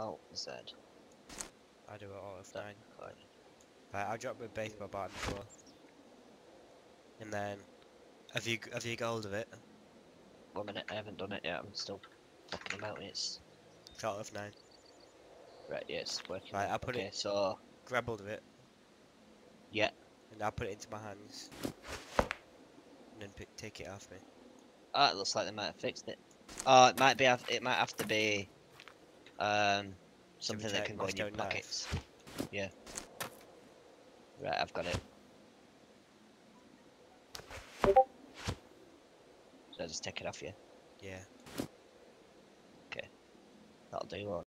Alt Z. I do it all of nine. Right. Right, I'll drop the baseball bat before. And then, have you have you got hold of it? One minute, I haven't done it yet. I'm still fucking about it. Shot of nine. Right, yeah, it's working. Right. I'll put okay, it- So, Grab hold of it. Yeah. And I'll put it into my hands. And then pick, take it off me. ah, it looks like they might have fixed it. Oh, it might be. It might have to be, um, something that can go in your Moscow knife. pockets. Yeah. Right, I've got it. So I just take it off you. Yeah. Okay. That'll do. Won't